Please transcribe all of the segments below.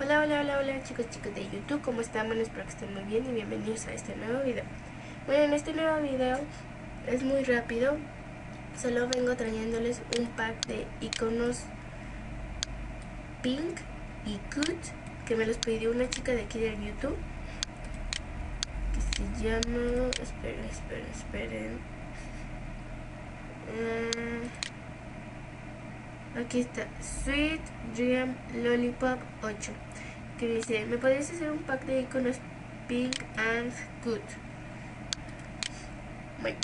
Hola, hola, hola, hola chicos, chicos de YouTube, ¿cómo están? Bueno, espero que estén muy bien y bienvenidos a este nuevo video. Bueno, en este nuevo video es muy rápido, solo vengo trayéndoles un pack de iconos pink y cut que me los pidió una chica de aquí de YouTube que se llama... esperen, esperen, esperen. Ah, Aquí está, Sweet Dream Lollipop 8, que dice, ¿me podrías hacer un pack de iconos Pink and Good? Bueno,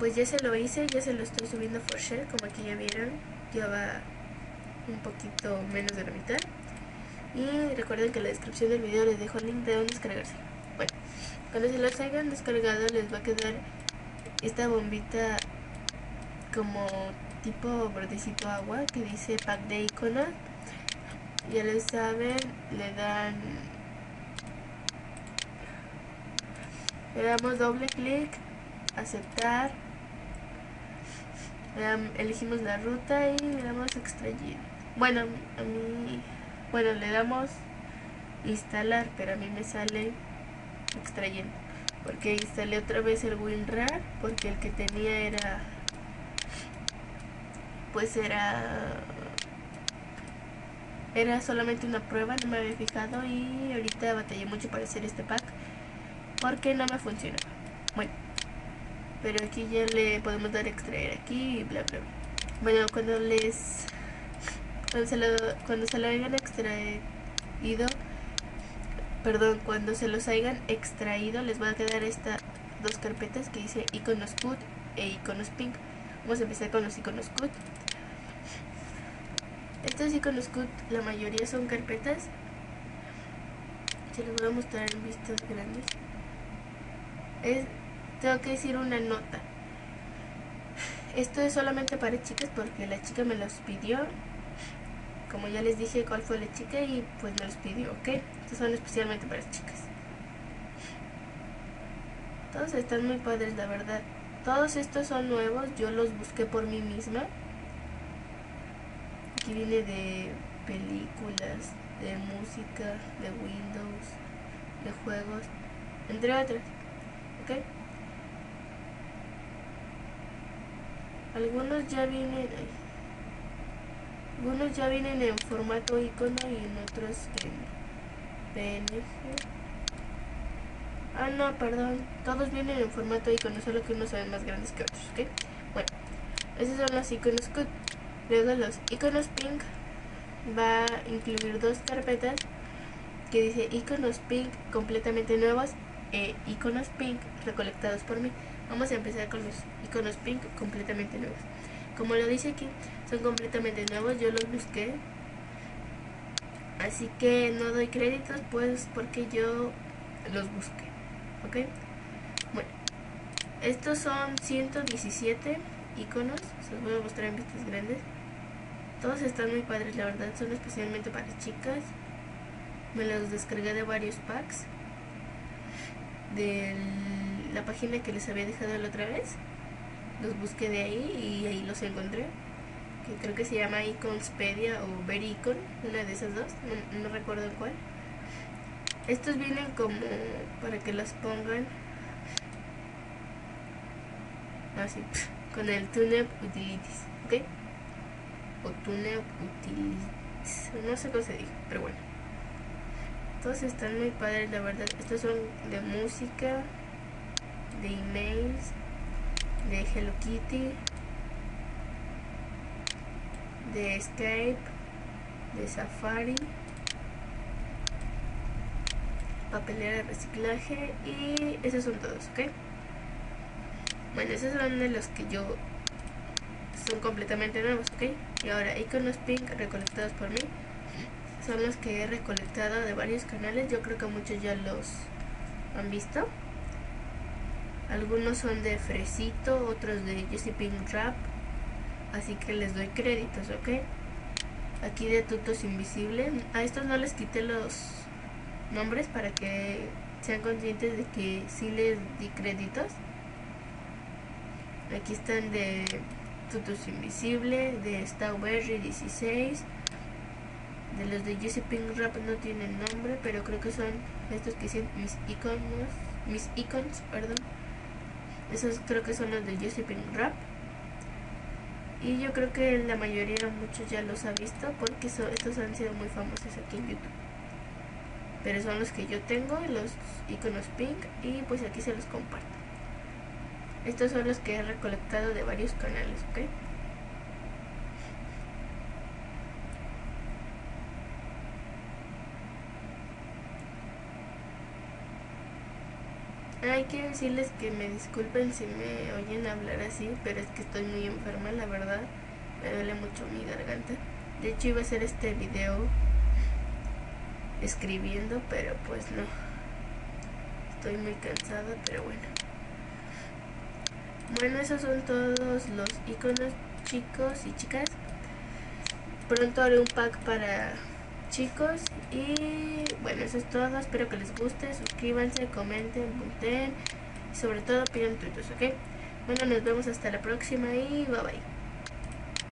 pues ya se lo hice, ya se lo estoy subiendo for share, como aquí ya vieron, ya va un poquito menos de la mitad. Y recuerden que en la descripción del video les dejo el link de donde descargarse. Bueno, cuando se los hayan descargado les va a quedar esta bombita como tipo bordecito agua que dice pack de icono ya lo saben le dan le damos doble clic aceptar. Elegimos la ruta y le damos extraer bueno a mí bueno le damos instalar pero a mí me sale extrayendo porque instalé otra vez el WinRAR porque el que tenía era pues era era solamente una prueba, no me había fijado y ahorita batallé mucho para hacer este pack porque no me funciona. Bueno, pero aquí ya le podemos dar extraer aquí y bla bla bla. Bueno, cuando les cuando se lo, cuando se lo hayan extraído, perdón, cuando se los hayan extraído les va a quedar estas dos carpetas que dice iconos cut e iconos pink. Vamos a empezar con los iconos cut. Estos iconos CUT, la mayoría son carpetas. Se los voy a mostrar en vistas grandes. Es, tengo que decir una nota. Esto es solamente para chicas porque la chica me los pidió. Como ya les dije cuál fue la chica y pues me los pidió, ¿ok? Estos son especialmente para chicas. Todos están muy padres, la verdad. Todos estos son nuevos, yo los busqué por mí misma viene de películas, de música, de Windows, de juegos, entre otras. ¿Ok? Algunos ya vienen. algunos ya vienen en formato icono y en otros en PNG. Ah, no, perdón. Todos vienen en formato icono, solo que unos son más grandes que otros, ¿ok? Bueno, esos son los iconos Luego los iconos pink va a incluir dos carpetas que dice iconos pink completamente nuevos e iconos pink recolectados por mí. Vamos a empezar con los iconos pink completamente nuevos. Como lo dice aquí, son completamente nuevos, yo los busqué. Así que no doy créditos pues porque yo los busqué. ¿Ok? Bueno, estos son 117 iconos, se los voy a mostrar en vistas grandes. Todos están muy padres, la verdad, son especialmente para chicas. Me los descargué de varios packs de la página que les había dejado la otra vez. Los busqué de ahí y ahí los encontré. Que creo que se llama Iconspedia o Vericon, una de esas dos, no, recuerdo cuál. Estos vienen como para que las pongan así, con el TuneUp Utilities, ¿ok? O túnel no sé cómo se dice, pero bueno. Todos están muy padres, la verdad. Estos son de música, de emails, de Hello Kitty, de Skype, de Safari, papelera de reciclaje y esos son todos, ¿ok? Bueno, esos son de los que yo son completamente nuevos, ¿ok? Y ahora, iconos pink recolectados por mí son los que he recolectado de varios canales. Yo creo que muchos ya los han visto. Algunos son de Fresito, otros de Jessie Pink Trap. Así que les doy créditos, ¿ok? Aquí de Tutos Invisible. A estos no les quité los nombres para que sean conscientes de que sí les di créditos. Aquí están de Invisible, de Strawberry 16, De los de Jesse Pink Rap no tienen nombre, pero creo que son estos que hicieron mis iconos, mis icons, perdón. Esos creo que son los de Jesse Pink Rap. Y yo creo que la mayoría, muchos ya los ha visto porque estos han sido muy famosos aquí en YouTube. Pero son los que yo tengo, los iconos pink, y pues aquí se los comparto. Estos son los que he recolectado de varios canales, ¿ok? Hay que decirles que me disculpen si me oyen hablar así, pero es que estoy muy enferma, la verdad. Me duele mucho mi garganta. De hecho iba a hacer este video escribiendo, pero pues no. Estoy muy cansada, pero bueno. Bueno, esos son todos los iconos chicos y chicas. Pronto haré un pack para chicos y bueno eso es todo. Espero que les guste. Suscríbanse comenten punten. Y sobre todo pidan tuitos ok bueno nos vemos hasta la próxima y bye bye